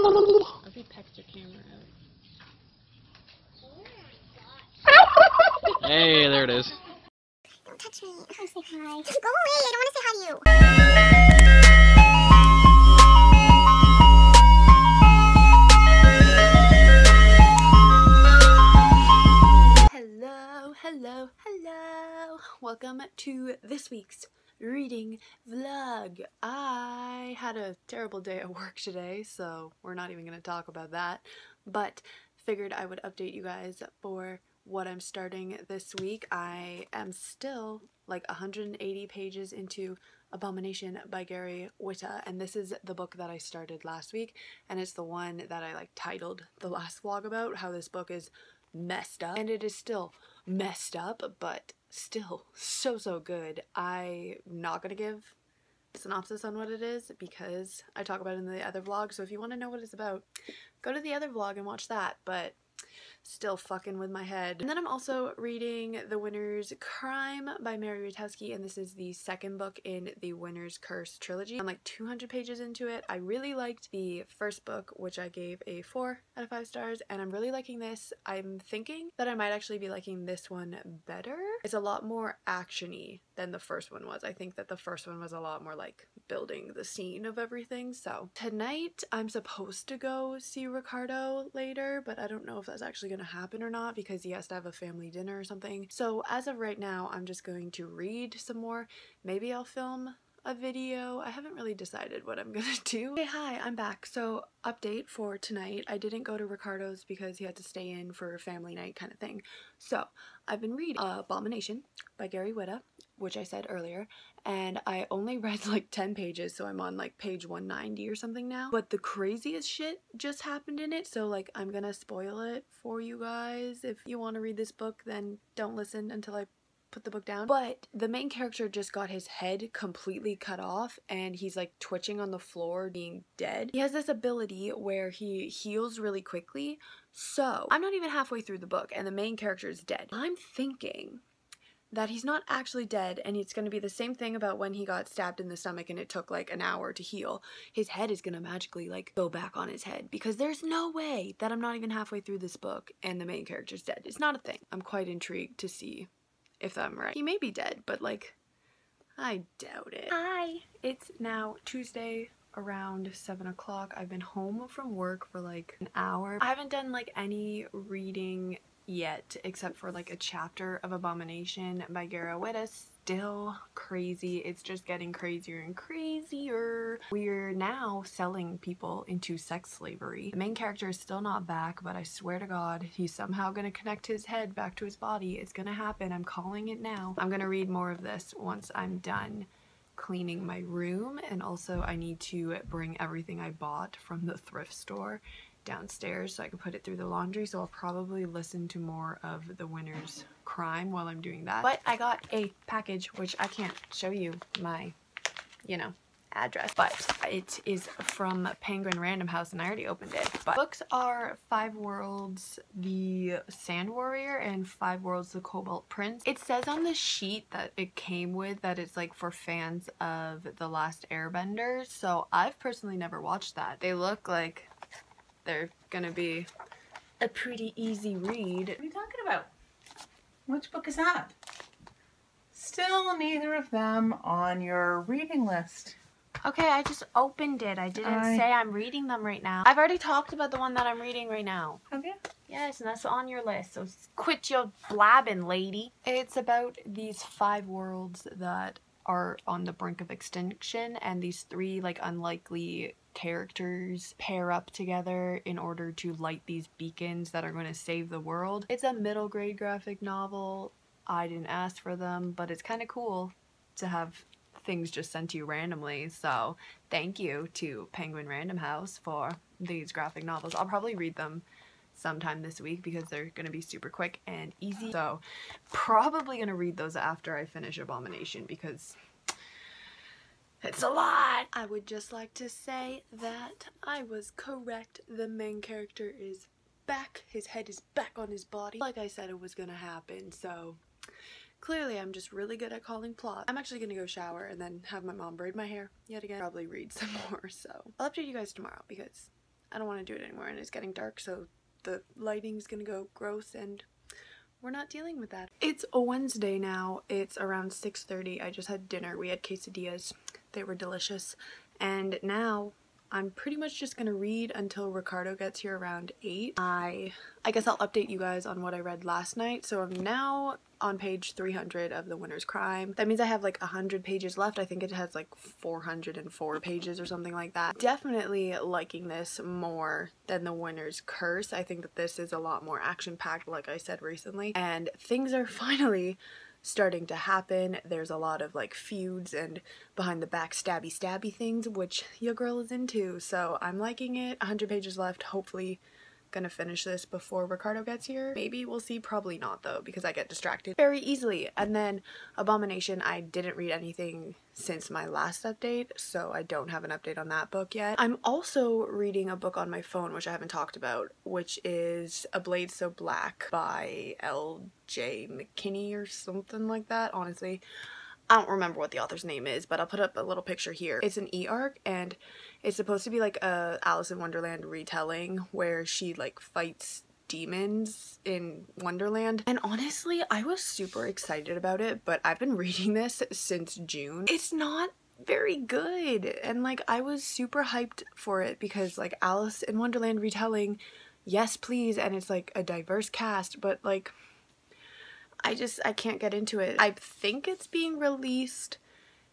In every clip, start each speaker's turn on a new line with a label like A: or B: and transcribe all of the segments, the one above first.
A: If he pecks your camera out. Oh hey, there it is.
B: Don't touch me. I say hi. Just go away. I don't want to say hi to you.
C: Hello, hello, hello. Welcome to this week's reading vlog. I had a terrible day at work today, so we're not even going to talk about that, but figured I would update you guys for what I'm starting this week. I am still like 180 pages into Abomination by Gary Whitta, and this is the book that I started last week, and it's the one that I like titled the last vlog about how this book is messed up, and it is still messed up, but still so so good. I'm not gonna give synopsis on what it is because I talk about it in the other vlog. So if you want to know what it's about, go to the other vlog and watch that. But still fucking with my head. And then I'm also reading The Winner's Crime by Marie Rutkoski, and this is the second book in the Winner's Curse trilogy. I'm like 200 pages into it. I really liked the first book, which I gave a 4 out of 5 stars, and I'm really liking this. I'm thinking that I might actually be liking this one better. It's a lot more actiony than the first one was. I think that the first one was a lot more like building the scene of everything. So tonight I'm supposed to go see Ricardo later, but I don't know if that's actually going to happen or not because he has to have a family dinner or something. So as of right now, I'm just going to read some more. Maybe I'll film a video. I haven't really decided what I'm gonna do. Hey, hi, I'm back. So, update for tonight. I didn't go to Ricardo's because he had to stay in for family night kind of thing. So, I've been reading Abomination by Gary Whitta, which I said earlier, and I only read like 10 pages, so I'm on like page 190 or something now. But the craziest shit just happened in it, so like I'm gonna spoil it for you guys. If you want to read this book, then don't listen until I put the book down. But the main character just got his head completely cut off and he's like twitching on the floor being dead. He has this ability where he heals really quickly. So I'm not even halfway through the book and the main character is dead. I'm thinking that he's not actually dead and it's going to be the same thing about when he got stabbed in the stomach and it took like an hour to heal. His head is going to magically like go back on his head because there's no way that I'm not even halfway through this book and the main character's dead. It's not a thing. I'm quite intrigued to see if I'm right. He may be dead, but like, I doubt it. Hi! It's now Tuesday around 7 o'clock. I've been home from work for like an hour. I haven't done like any reading yet except for like a chapter of Abomination by Gary Whitta. Still crazy. It's just getting crazier and crazier. We're now selling people into sex slavery. The main character is still not back, but I swear to God, he's somehow gonna connect his head back to his body. It's gonna happen. I'm calling it now. I'm gonna read more of this once I'm done cleaning my room and also I need to bring everything I bought from the thrift store downstairs so I can put it through the laundry so I'll probably listen to more of the winner's crime while I'm doing that. But I got a package which I can't show you my, you know, address but it is from Penguin Random House and I already opened it. But books are Five Worlds The Sand Warrior and Five Worlds The Cobalt Prince. It says on the sheet that it came with that it's like for fans of The Last Airbender so I've personally never watched that. They look like they're gonna be a pretty easy read.
D: What are you talking about? Which book is that? Still neither of them on your reading list.
C: Okay, I just opened it. I didn't
D: I-
C: say I'm reading them right now. I've already talked about the one that I'm reading right now.
D: Have you?
C: Yes, and that's on your list. So quit your blabbing, lady. It's about these five worlds that are on the brink of extinction and these three like unlikely characters pair up together in order to light these beacons that are going to save the world. It's a middle grade graphic novel. I didn't ask for them, but it's kind of cool to have things just sent to you randomly. So thank you to Penguin Random House for these graphic novels. I'll probably read them sometime this week because they're going to be super quick and easy. So probably going to read those after I finish Abomination because it's a lot. I would just like to say that I was correct. The main character is back. His head is back on his body. Like I said it was to happen. So Clearly, I'm just really good at calling plot. I'm actually gonna go shower and then have my mom braid my hair yet again. Probably read some more, so I'll update you guys tomorrow because I don't want to do it anymore and it's getting dark so the lighting's gonna go gross and we're not dealing with that. It's a Wednesday now. It's around 6.30. I just had dinner. We had quesadillas. They were delicious. And now I'm pretty much just gonna read until Ricardo gets here around 8. I I guess I'll update you guys on what I read last night. So I'm now on page 300 of The Winner's Crime. That means I have like 100 pages left. I think it has like 404 pages or something like that. Definitely liking this more than The Winner's Curse. I think that this is a lot more action-packed like I said recently. And things are finally starting to happen. There's a lot of like feuds and behind the back stabby stabby things, which your girl is into. So I'm liking it. 100 pages left. Hopefully gonna finish this before Ricardo gets here. Maybe we'll see, probably not though, because I get distracted very easily. And then Abomination, I didn't read anything since my last update, so I don't have an update on that book yet. I'm also reading a book on my phone, which I haven't talked about, which is A Blade So Black by L.J. McKinney or something like that, honestly. I don't remember what the author's name is, but I'll put up a little picture here. It's an e-arc and it's supposed to be like a Alice in Wonderland retelling where she like fights demons in Wonderland. And honestly, I was super excited about it, but I've been reading this since June. It's not very good. And like I was super hyped for it because like Alice in Wonderland retelling, yes please, and it's like a diverse cast, but like I just I can't get into it. I think it's being released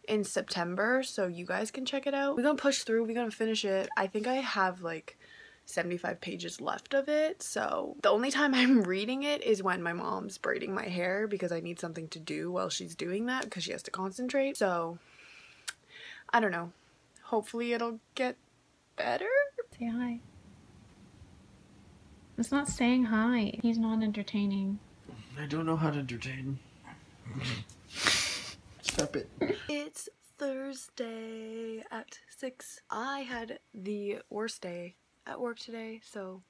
C: in September, so you guys can check it out. We're gonna push through, we're gonna finish it. I think I have like 75 pages left of it, so the only time I'm reading it is when my mom's braiding my hair because I need something to do while she's doing that because she has to concentrate. So, I don't know. Hopefully it'll get better?
A: Say hi. It's not saying hi. He's not entertaining.
E: I don't know how to entertain. Stop it.
C: It's Thursday at 6. I had the worst day at work today, so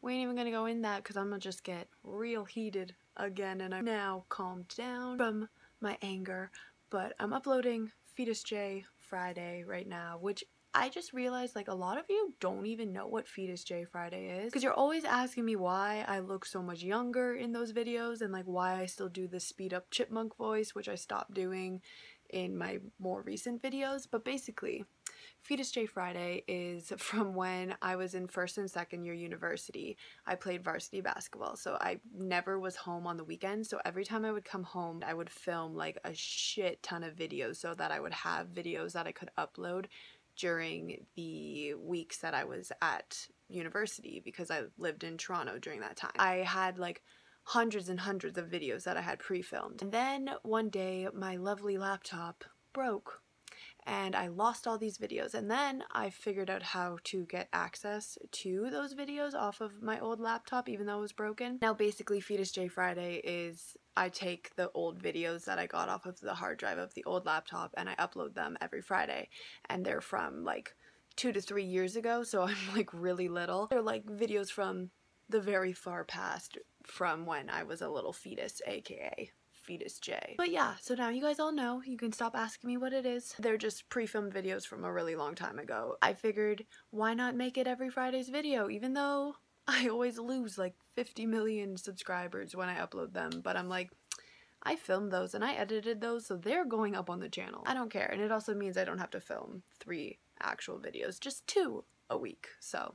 C: we ain't even gonna go in that because I'm gonna just get real heated again and I'm now calmed down from my anger. But I'm uploading Fetus J Friday right now, which I just realized like a lot of you don't even know what Fetus J Friday is because you're always asking me why I look so much younger in those videos and like why I still do the speed up chipmunk voice which I stopped doing in my more recent videos but basically Fetus J Friday is from when I was in first and second year university. I played varsity basketball, so I never was home on the weekends. So every time I would come home, I would film like a shit ton of videos so that I would have videos that I could upload during the weeks that I was at university because I lived in Toronto during that time. I had like hundreds and hundreds of videos that I had pre-filmed. And then one day my lovely laptop broke and I lost all these videos and then I figured out how to get access to those videos off of my old laptop even though it was broken. Now basically Fetus J Friday is I take the old videos that I got off of the hard drive of the old laptop and I upload them every Friday and they're from like two to three years ago so I'm like really little. They're like videos from the very far past from when I was a little fetus aka Fetus J. But yeah, so now you guys all know. You can stop asking me what it is. They're just pre-filmed videos from a really long time ago. I figured, why not make it every Friday's video, even though I always lose like 50 million subscribers when I upload them. But I'm like, I filmed those and I edited those, so they're going up on the channel. I don't care. And it also means I don't have to film three actual videos, just two a week. So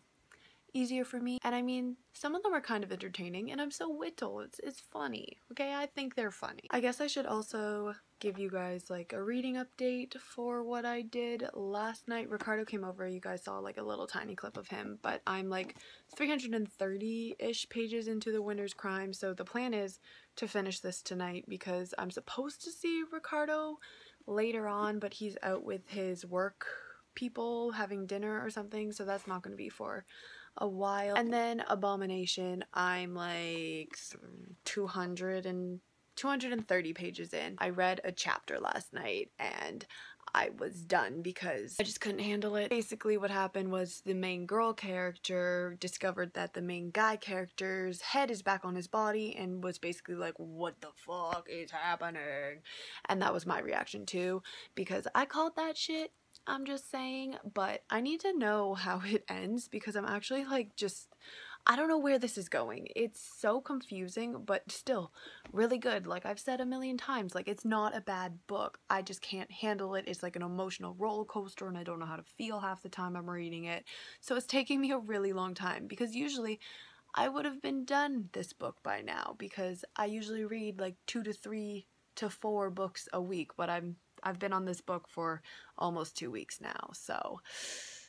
C: easier for me. And I mean, some of them are kind of entertaining and I'm so whittle. It's, it's funny. Okay, I think they're funny. I guess I should also give you guys like a reading update for what I did last night. Ricardo came over. You guys saw like a little tiny clip of him, but I'm like 330-ish pages into The Winner's Crime. So the plan is to finish this tonight because I'm supposed to see Ricardo later on, but he's out with his work people having dinner or something. So that's not going to be for a while. And then Abomination, I'm like 200 and 230 pages in. I read a chapter last night and I was done because I just couldn't handle it. Basically what happened was the main girl character discovered that the main guy character's head is back on his body and was basically like what the fuck is happening? And that was my reaction too because I called that shit I'm just saying, but I need to know how it ends because I'm actually like just I don't know where this is going. It's so confusing, but still really good. Like I've said a million times, like it's not a bad book. I just can't handle it. It's like an emotional roller coaster and I don't know how to feel half the time I'm reading it. So it's taking me a really long time because usually I would have been done this book by now because I usually read like 2 to 3 to 4 books a week, but I'm I've been on this book for almost 2 weeks now. So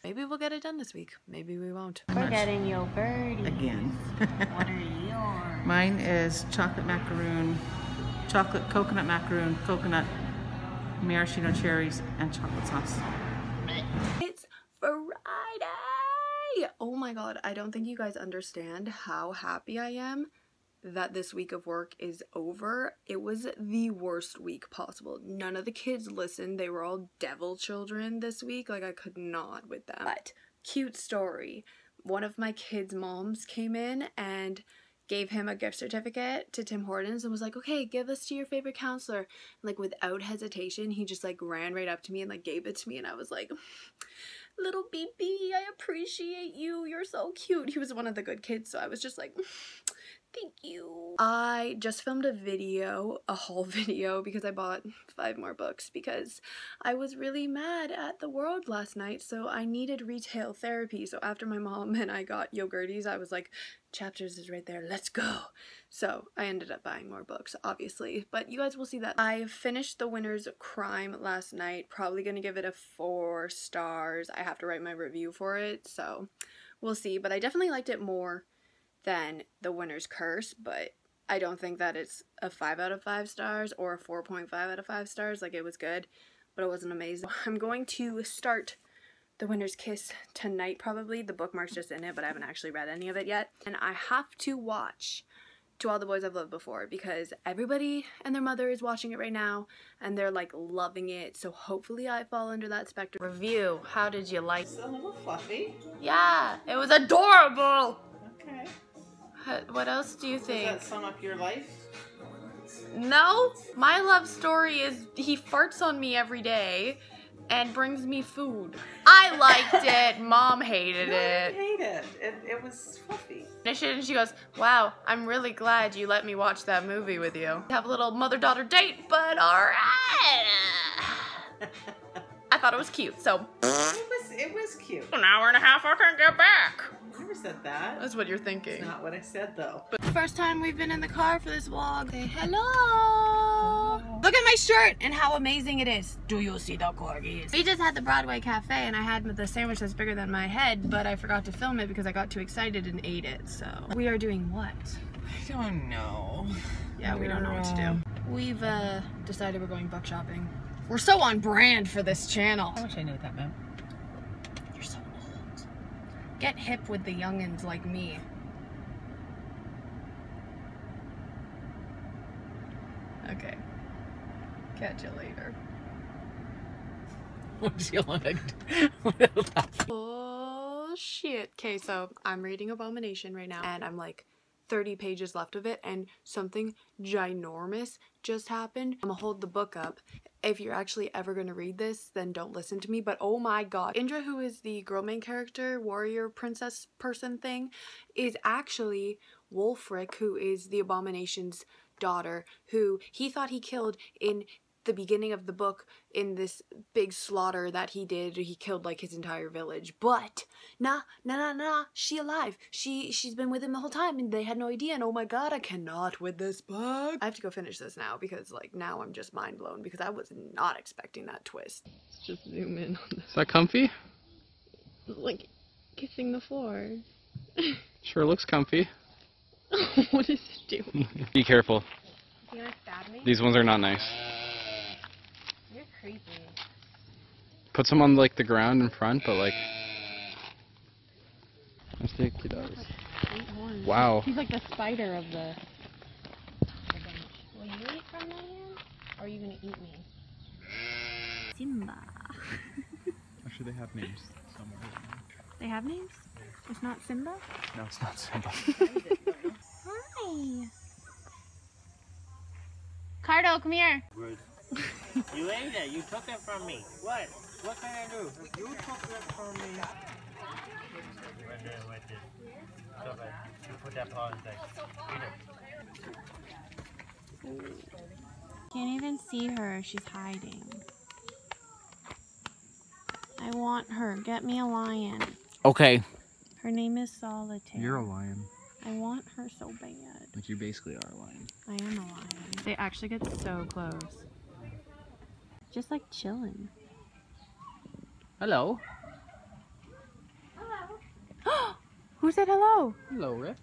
C: Maybe we'll get it done this week. Maybe we won't.
F: We're getting your birdie.
D: Again.
F: What are yours?
D: Mine is chocolate macaroon, chocolate coconut macaroon, coconut maraschino cherries, and chocolate sauce.
C: It's Friday! Oh my god, I don't think you guys understand how happy I am that this week of work is over. It was the worst week possible. None of the kids listened. They were all devil children this week. Like, I could not with them. But, cute story. One of my kids' moms came in and gave him a gift certificate to Tim Hortons and was like, okay, give this to your favorite counselor. And, like, without hesitation, he just, like, ran right up to me and, like, gave it to me. And I was like, little BB, I appreciate you. You're so cute. He was one of the good kids, so I was just like, Thank you. I just filmed a video, a haul video, because I bought five more books because I was really mad at the world last night, so I needed retail therapy. So after my mom and I got Yogurties, I was like, chapters is right there, let's go. So I ended up buying more books, obviously, but you guys will see that. I finished The Winner's Crime last night, probably gonna give it a four stars. I have to write my review for it, so we'll see, but I definitely liked it more than The Winner's Curse, but I don't think that it's a 5 out of 5 stars or a 4.5 out of 5 stars. Like, it was good, but it wasn't amazing. I'm going to start The Winner's Kiss tonight, probably. The bookmark's just in it, but I haven't actually read any of it yet. And I have to watch To All the Boys I've Loved Before because everybody and their mother is watching it right now and they're like loving it. So hopefully I fall under that spectrum. Review. How did you like
D: It's a little fluffy.
C: Yeah, it was adorable.
D: Okay.
C: What else do you
D: Does
C: think?
D: that sum up your life?
C: No, my love story is he farts on me every day and brings me food. I liked it. Mom hated
D: No,
C: it.
D: didn't hate it. It, it was fluffy.
C: And she- goes, "Wow, I'm really glad you let me watch that movie with you. Have a little mother-daughter date, but all right." I thought it was cute, so
D: It was it was cute.
C: an hour and a half I can't get back.
D: Said that.
C: That's what you're thinking.
D: Not what I said though.
C: But First time we've been in the car for this vlog. Say hello. Look at my shirt and how amazing it is. Do you see the corgis? We just had the Broadway Cafe and I had the sandwich that's bigger than my head, but I forgot to film it because I got too excited and ate it. So we are doing what?
D: I don't know.
C: Yeah, we don't know what to do. We've uh, decided we're going buck shopping. We're so on brand for this channel.
D: I wish I knew what that meant.
C: You're so old. Get hip with the youngins like me. Okay. Catch you later.
D: What's your leg?
C: Oh shit. Okay, so I'm reading Abomination right now and I'm like 30 pages left of it and something ginormous just happened. I'm gonna hold the book up. If you're actually ever gonna read this, then don't listen to me. But oh my god. Indra, who is the girl main character, warrior princess person thing, is actually Wulfric, who is the Abomination's daughter, who he thought he killed in the beginning of the book in this big slaughter that he did he killed like his entire village but nah nah nah nah she alive she she's been with him the whole time and they had no idea and oh my god i cannot with this book i have to go finish this now because like now i'm just mind blown because i was not expecting that twist let's just zoom in on
G: Is that comfy?
C: this like kissing the floor
G: Sure looks comfy.
C: what is it doing
G: Be careful.
C: you gonna stab me
G: These ones are not nice.
C: You're creepy
G: Put some on like the ground in front, but like. Let's take kiddos. Wow.
F: He's like the spider of the, the bunch. Will you eat from my hand? Or are you gonna eat me?
A: Simba.
G: Actually, they have names somewhere.
A: They have names? It's not Simba?
G: No, it's not Simba.
A: Hi. Cardo, come here.
H: You ate it. You took it from me. What? What can I do? If you took it from me. Right there, right there. So like, you put that paw inside. Eat it.
A: Can't even see her. She's hiding. I want her. Get me a lion.
G: Okay.
A: Her name is Solitaire.
G: You're a lion.
A: I want her so bad.
G: Like you basically are a lion.
A: I am a lion. They actually get so close. Just like chilling.
G: Hello. Hello.
A: Who said hello?
G: Hello, Rip.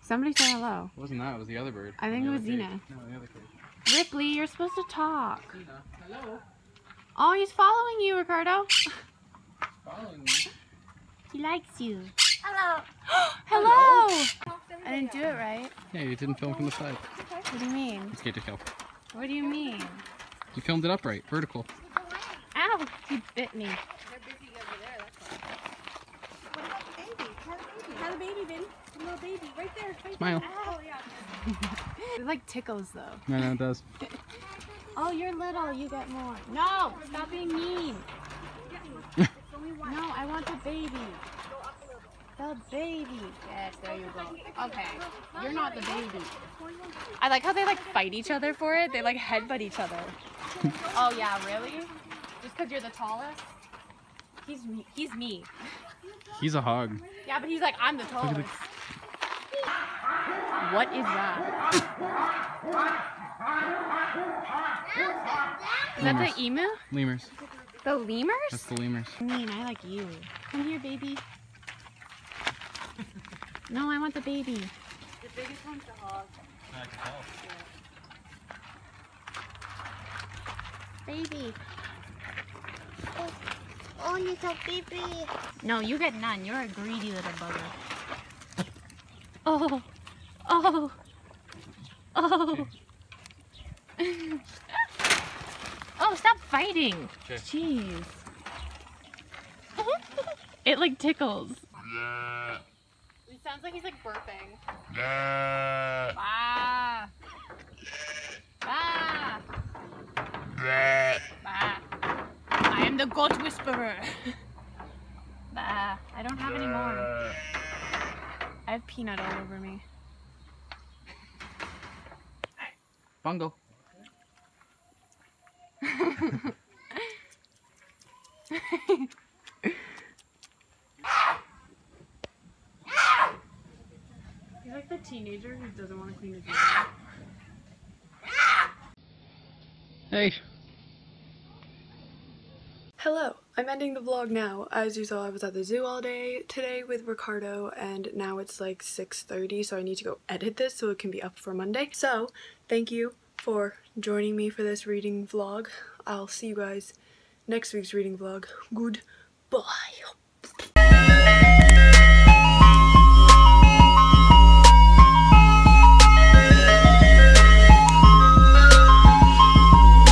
A: Somebody said hello.
G: It wasn't that, it was the other bird.
A: I think it was
G: cage.
A: Xena.
G: No, the other cage.
A: Ripley, you're supposed to talk. Zena.
G: Hello.
A: Oh, he's following you, Ricardo.
G: Following me.
A: He likes you.
B: Hello.
A: Hello. I didn't do it right.
G: Yeah, you didn't film from the side.
A: What do you mean?
G: It's good to kill.
A: What do you mean?
G: You filmed it upright, vertical.
A: Ow! He bit me.
C: Had a baby, baby. Little baby, right there. Right
G: Smile.
A: Oh, it like tickles though.
G: No, no, it does.
A: Oh, you're little. You get more. No! Stop being mean. no, I want the baby. The baby. Yes, there you go. Okay, you're not the baby. I like how they like fight each other for it. They like headbutt each other. oh yeah, really? Just because you're the tallest? He's me. He's me.
G: He's a hog.
A: Yeah, but he's like, I'm the tallest. What is that? Is that
G: Lemurs.
A: the emu?
G: Lemurs.
A: The lemurs?
G: That's the lemurs.
A: I mean, I like you. Come here, baby. No, I want the baby.
C: The biggest one's the hog.
H: I can tell.
A: Baby.
B: Oh, oh little baby.
A: No, you get none. You're a greedy little bugger. Oh. Oh. Oh. oh, stop fighting.
H: Okay.
A: Jeez. it like tickles.
C: It sounds like he's like burping.
A: Bah. Bah. Bah. I am the goat whisperer. bah. I don't have any more. I have peanut all over me.
G: Bungo.
C: like the teenager who doesn't want to clean his room.
G: Hey.
C: Hello, I'm ending the vlog now. As you saw, I was at the zoo all day today with Ricardo, and now it's like 6.30, so I need to go edit this so it can be up for Monday. So, thank you for joining me for this reading vlog. I'll see you guys next week's reading vlog. Goodbye.